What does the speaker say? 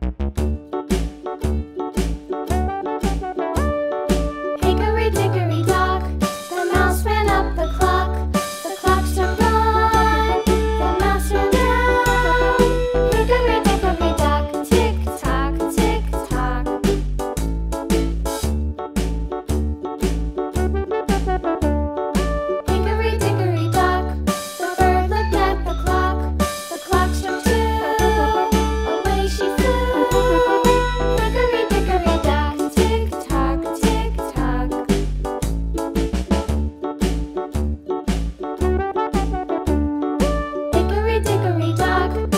Bye. Hickory Dock.